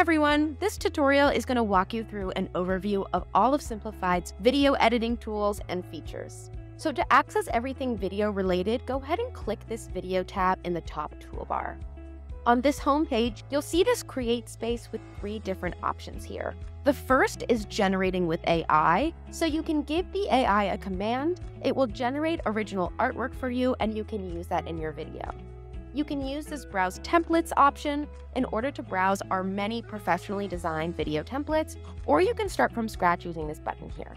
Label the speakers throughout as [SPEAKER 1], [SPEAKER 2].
[SPEAKER 1] everyone, this tutorial is going to walk you through an overview of all of Simplified's video editing tools and features. So to access everything video related, go ahead and click this video tab in the top toolbar. On this homepage, you'll see this create space with three different options here. The first is generating with AI, so you can give the AI a command, it will generate original artwork for you and you can use that in your video. You can use this Browse Templates option in order to browse our many professionally designed video templates, or you can start from scratch using this button here.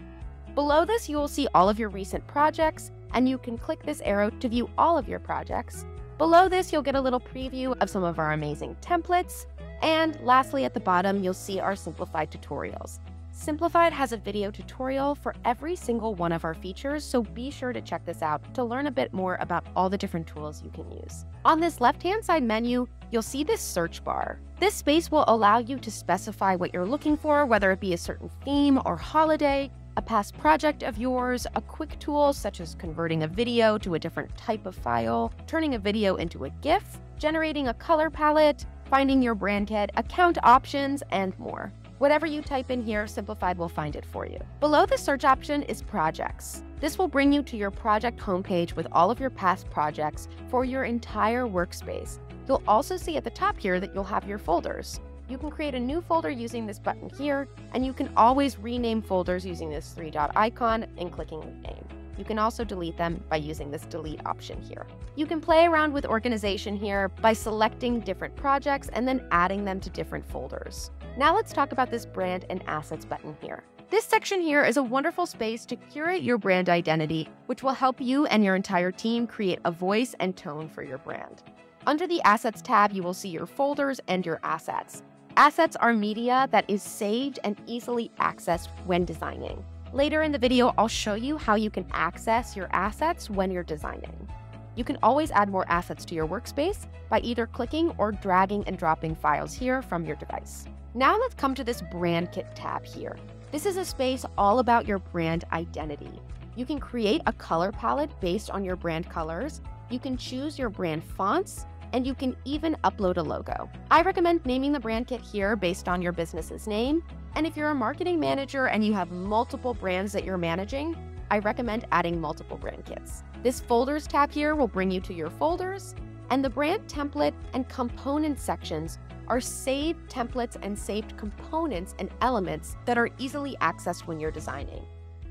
[SPEAKER 1] Below this, you will see all of your recent projects, and you can click this arrow to view all of your projects. Below this, you'll get a little preview of some of our amazing templates. And lastly, at the bottom, you'll see our simplified tutorials. Simplified has a video tutorial for every single one of our features, so be sure to check this out to learn a bit more about all the different tools you can use. On this left-hand side menu, you'll see this search bar. This space will allow you to specify what you're looking for, whether it be a certain theme or holiday, a past project of yours, a quick tool such as converting a video to a different type of file, turning a video into a GIF, generating a color palette, finding your brand kit, account options, and more. Whatever you type in here, Simplified will find it for you. Below the search option is projects. This will bring you to your project homepage with all of your past projects for your entire workspace. You'll also see at the top here that you'll have your folders. You can create a new folder using this button here, and you can always rename folders using this three dot icon and clicking Name. You can also delete them by using this delete option here. You can play around with organization here by selecting different projects and then adding them to different folders. Now let's talk about this brand and assets button here. This section here is a wonderful space to curate your brand identity, which will help you and your entire team create a voice and tone for your brand. Under the Assets tab, you will see your folders and your assets. Assets are media that is saved and easily accessed when designing. Later in the video, I'll show you how you can access your assets when you're designing. You can always add more assets to your workspace by either clicking or dragging and dropping files here from your device. Now let's come to this Brand Kit tab here. This is a space all about your brand identity. You can create a color palette based on your brand colors. You can choose your brand fonts, and you can even upload a logo. I recommend naming the brand kit here based on your business's name. And if you're a marketing manager and you have multiple brands that you're managing, I recommend adding multiple brand kits. This folders tab here will bring you to your folders, and the brand template and component sections are saved templates and saved components and elements that are easily accessed when you're designing.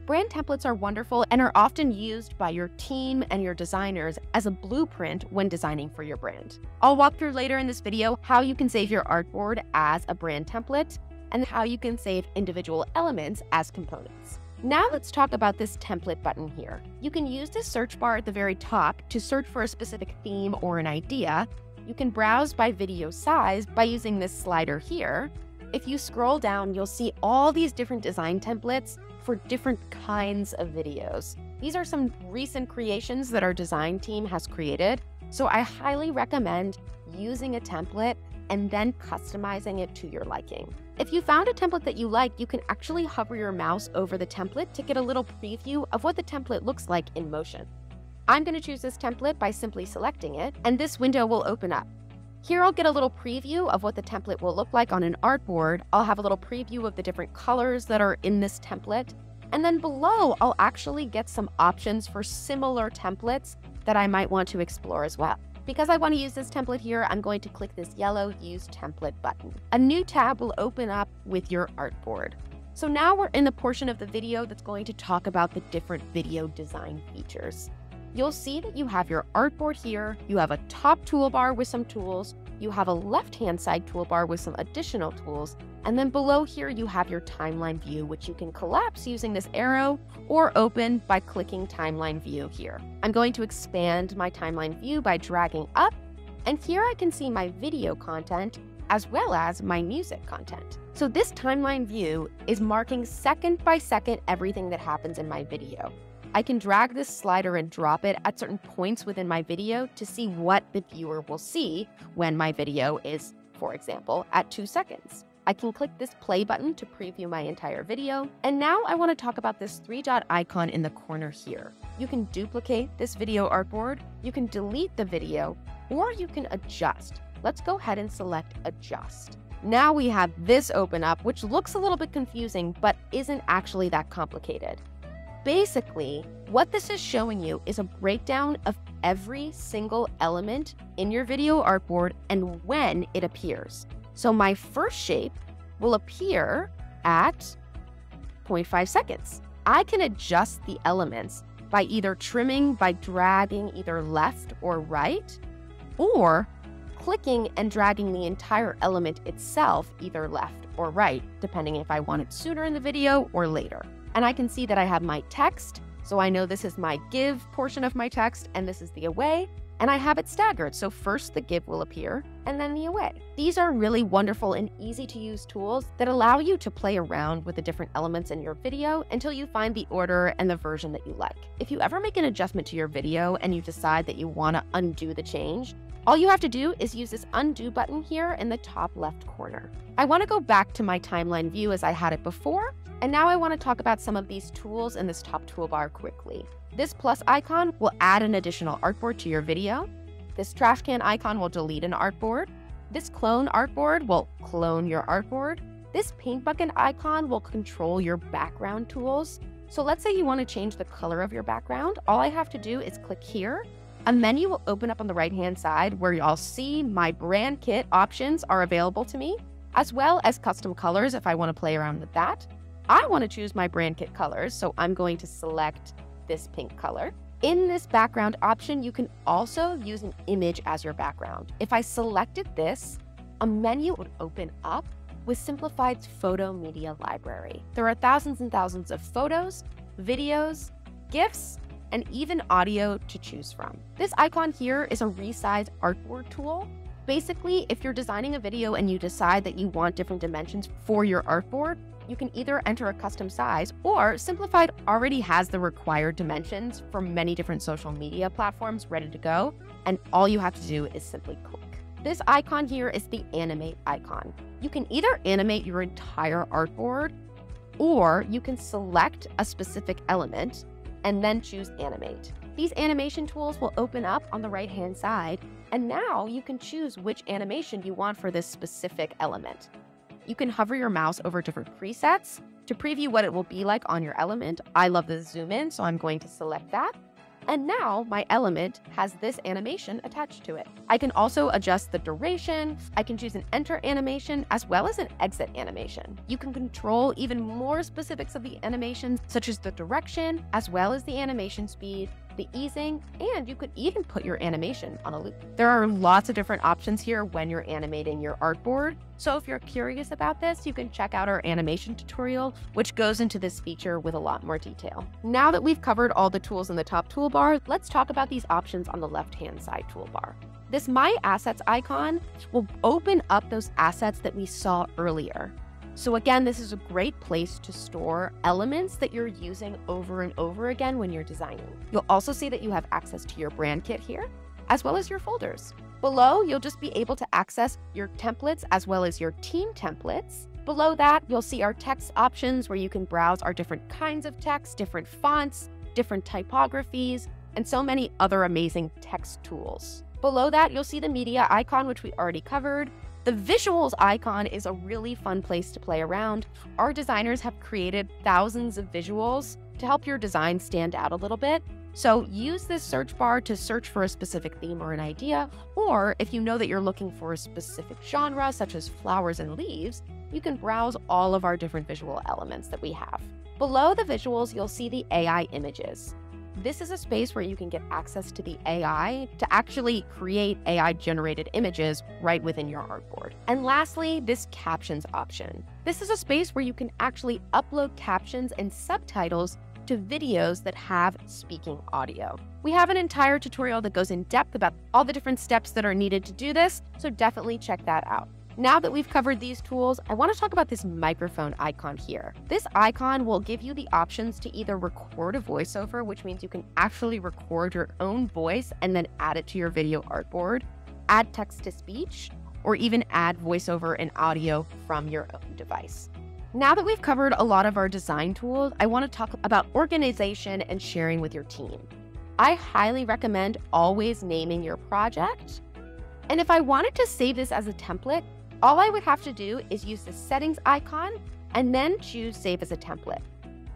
[SPEAKER 1] Brand templates are wonderful and are often used by your team and your designers as a blueprint when designing for your brand. I'll walk through later in this video how you can save your artboard as a brand template and how you can save individual elements as components. Now let's talk about this template button here. You can use this search bar at the very top to search for a specific theme or an idea. You can browse by video size by using this slider here. If you scroll down, you'll see all these different design templates for different kinds of videos. These are some recent creations that our design team has created, so I highly recommend using a template and then customizing it to your liking. If you found a template that you like, you can actually hover your mouse over the template to get a little preview of what the template looks like in motion. I'm going to choose this template by simply selecting it, and this window will open up. Here I'll get a little preview of what the template will look like on an artboard. I'll have a little preview of the different colors that are in this template. And then below, I'll actually get some options for similar templates that I might want to explore as well. Because I want to use this template here, I'm going to click this yellow Use Template button. A new tab will open up with your artboard. So now we're in the portion of the video that's going to talk about the different video design features you'll see that you have your artboard here, you have a top toolbar with some tools, you have a left-hand side toolbar with some additional tools, and then below here you have your timeline view, which you can collapse using this arrow or open by clicking timeline view here. I'm going to expand my timeline view by dragging up, and here I can see my video content as well as my music content. So this timeline view is marking second by second everything that happens in my video. I can drag this slider and drop it at certain points within my video to see what the viewer will see when my video is, for example, at two seconds. I can click this play button to preview my entire video. And now I want to talk about this three dot icon in the corner here. You can duplicate this video artboard, you can delete the video, or you can adjust. Let's go ahead and select adjust. Now we have this open up, which looks a little bit confusing, but isn't actually that complicated. Basically, what this is showing you is a breakdown of every single element in your video artboard and when it appears. So my first shape will appear at 0.5 seconds. I can adjust the elements by either trimming by dragging either left or right, or clicking and dragging the entire element itself either left or right, depending if I want it sooner in the video or later. And I can see that I have my text, so I know this is my give portion of my text and this is the away, and I have it staggered. So first the give will appear and then the away. These are really wonderful and easy to use tools that allow you to play around with the different elements in your video until you find the order and the version that you like. If you ever make an adjustment to your video and you decide that you want to undo the change, all you have to do is use this undo button here in the top left corner. I want to go back to my timeline view as I had it before, and now I want to talk about some of these tools in this top toolbar quickly. This plus icon will add an additional artboard to your video. This trash can icon will delete an artboard. This clone artboard will clone your artboard. This paint bucket icon will control your background tools. So let's say you want to change the color of your background. All I have to do is click here a menu will open up on the right hand side where you'll see my brand kit options are available to me, as well as custom colors if I want to play around with that. I want to choose my brand kit colors, so I'm going to select this pink color. In this background option, you can also use an image as your background. If I selected this, a menu would open up with Simplified's photo media library. There are thousands and thousands of photos, videos, GIFs, and even audio to choose from. This icon here is a resize artboard tool. Basically, if you're designing a video and you decide that you want different dimensions for your artboard, you can either enter a custom size or Simplified already has the required dimensions for many different social media platforms ready to go, and all you have to do is simply click. This icon here is the animate icon. You can either animate your entire artboard or you can select a specific element and then choose Animate. These animation tools will open up on the right hand side, and now you can choose which animation you want for this specific element. You can hover your mouse over different presets to preview what it will be like on your element. I love the zoom in, so I'm going to select that. And now my element has this animation attached to it. I can also adjust the duration. I can choose an enter animation as well as an exit animation. You can control even more specifics of the animations, such as the direction, as well as the animation speed, the easing, and you could even put your animation on a loop. There are lots of different options here when you're animating your artboard. So if you're curious about this, you can check out our animation tutorial, which goes into this feature with a lot more detail. Now that we've covered all the tools in the top toolbar, let's talk about these options on the left-hand side toolbar. This My Assets icon will open up those assets that we saw earlier. So again, this is a great place to store elements that you're using over and over again when you're designing. You'll also see that you have access to your brand kit here, as well as your folders. Below, you'll just be able to access your templates as well as your team templates. Below that, you'll see our text options where you can browse our different kinds of text, different fonts, different typographies, and so many other amazing text tools. Below that, you'll see the media icon, which we already covered, the visuals icon is a really fun place to play around. Our designers have created thousands of visuals to help your design stand out a little bit. So use this search bar to search for a specific theme or an idea, or if you know that you're looking for a specific genre, such as flowers and leaves, you can browse all of our different visual elements that we have. Below the visuals, you'll see the AI images. This is a space where you can get access to the AI to actually create AI generated images right within your artboard. And lastly, this captions option. This is a space where you can actually upload captions and subtitles to videos that have speaking audio. We have an entire tutorial that goes in depth about all the different steps that are needed to do this, so definitely check that out. Now that we've covered these tools, I want to talk about this microphone icon here. This icon will give you the options to either record a voiceover, which means you can actually record your own voice and then add it to your video artboard, add text to speech, or even add voiceover and audio from your own device. Now that we've covered a lot of our design tools, I want to talk about organization and sharing with your team. I highly recommend always naming your project. And if I wanted to save this as a template, All I would have to do is use the settings icon and then choose save as a template.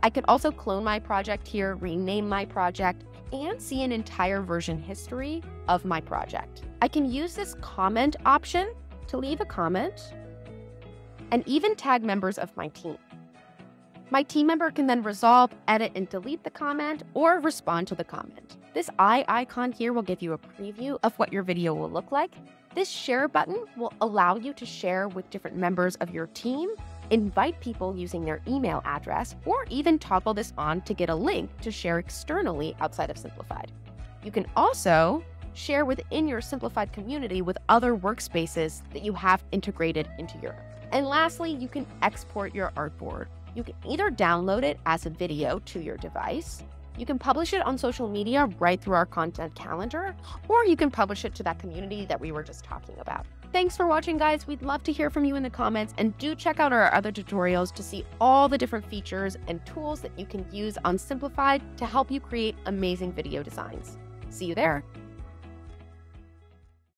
[SPEAKER 1] I could also clone my project here, rename my project, and see an entire version history of my project. I can use this comment option to leave a comment and even tag members of my team. My team member can then resolve, edit, and delete the comment or respond to the comment. This eye icon here will give you a preview of what your video will look like. This share button will allow you to share with different members of your team, invite people using their email address, or even toggle this on to get a link to share externally outside of Simplified. You can also share within your Simplified community with other workspaces that you have integrated into your. And lastly, you can export your artboard. You can either download it as a video to your device, you can publish it on social media right through our content calendar, or you can publish it to that community that we were just talking about. Thanks for watching, guys. We'd love to hear from you in the comments, and do check out our other tutorials to see all the different features and tools that you can use on Simplified to help you create amazing video designs. See you there.